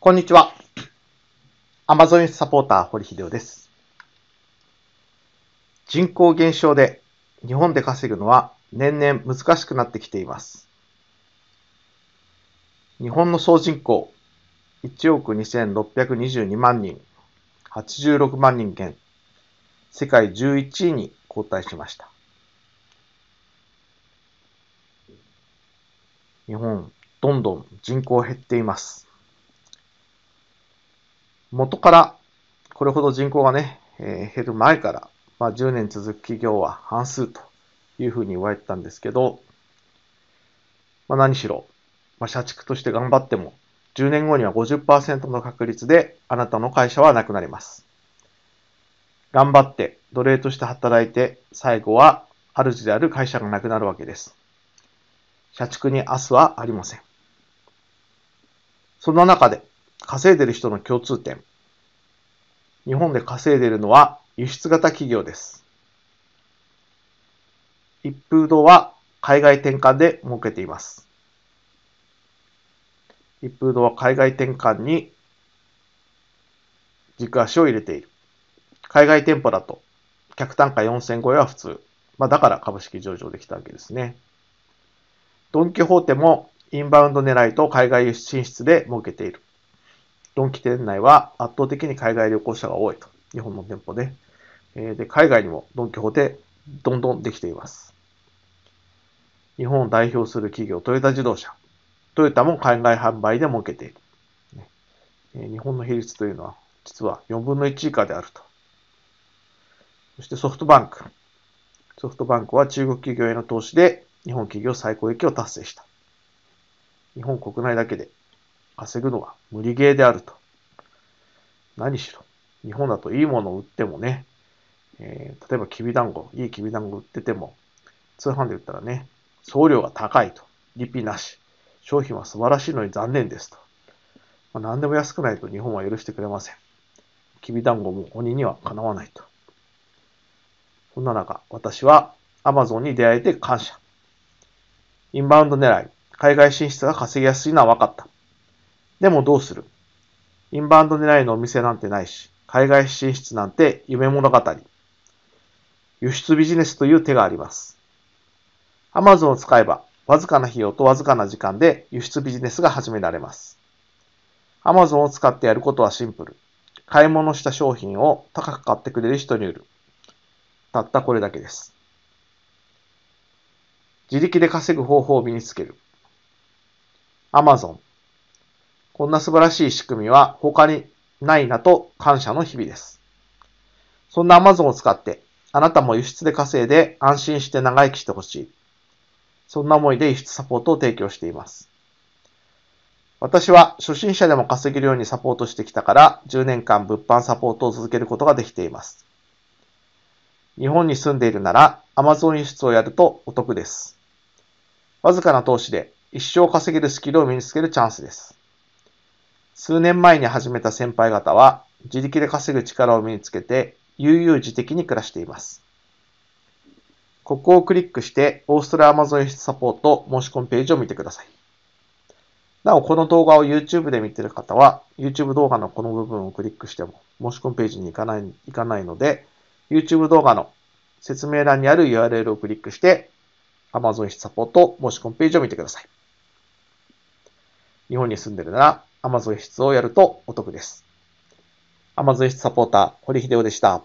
こんにちは。Amazon サポーター、堀秀夫です。人口減少で日本で稼ぐのは年々難しくなってきています。日本の総人口1億2622万人、86万人減、世界11位に後退しました。日本、どんどん人口減っています。元からこれほど人口がね、えー減る前から、まあ、10年続く企業は半数というふうに言われてたんですけど、まあ、何しろ、まあ、社畜として頑張っても、10年後には50%の確率であなたの会社はなくなります。頑張って奴隷として働いて、最後は主である会社がなくなるわけです。社畜に明日はありません。そんな中で、稼いでる人の共通点。日本で稼いでるのは輸出型企業です。一風堂は海外転換で儲けています。一風堂は海外転換に軸足を入れている。海外店舗だと客単価4000超えは普通。まあだから株式上場できたわけですね。ドンキホーテもインバウンド狙いと海外進出で儲けている。ドンキ店内は圧倒的に海外旅行者が多いと。日本の店舗で。えーで、海外にもドンキホーテどんどんできています。日本を代表する企業、トヨタ自動車。トヨタも海外販売で儲けている。ねえ日本の比率というのは実は4分の1以下であると。そしてソフトバンク。ソフトバンクは中国企業への投資で日本企業最高益を達成した。日本国内だけで稼ぐのは無理ゲーであると。何しろ。日本だといいものを売ってもね、えー例えばきびだんご、いいきびだんご売ってても、通販で売ったらね、送料が高いと。リピなし。商品は素晴らしいのに残念ですと。まあ、何でも安くないと日本は許してくれません。きびだんごも鬼にはかなわないと。そんな中、私は Amazon に出会えて感謝。インバウンド狙い、海外進出が稼ぎやすいのは分かった。でもどうする？インバウンド狙いのお店なんてないし、海外進出なんて夢物語。輸出ビジネスという手があります。Amazon を使えば、わずかな費用とわずかな時間で輸出ビジネスが始められます。Amazon を使ってやることはシンプル。買い物した商品を高く買ってくれる人に売る。たったこれだけです。自力で稼ぐ方法を身につける。Amazon。こんな素晴らしい仕組みは他にないなと感謝の日々です。そんな Amazon を使って、あなたも輸出で稼いで安心して長生きしてほしい。そんな思いで輸出サポートを提供しています。私は初心者でも稼げるようにサポートしてきたから10年間物販サポートを続けることができています。日本に住んでいるなら Amazon 輸出をやるとお得です。わずかな投資で一生稼げるスキルを身につけるチャンスです。数年前に始めた先輩方は自力で稼ぐ力を身につけて悠々自適に暮らしています。ここをクリックしてオーストラリア Amazon サポート申し込みページを見てください。なお、この動画を YouTube で見ている方は YouTube 動画のこの部分をクリックしても申し込みページに行かない行かないので YouTube 動画の説明欄にある URL をクリックして Amazon サポート申し込みページを見てください。日本に住んでるなら Amazon 室をやるとお得です。Amazon 室サポーター、堀秀夫でした。